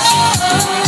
It's all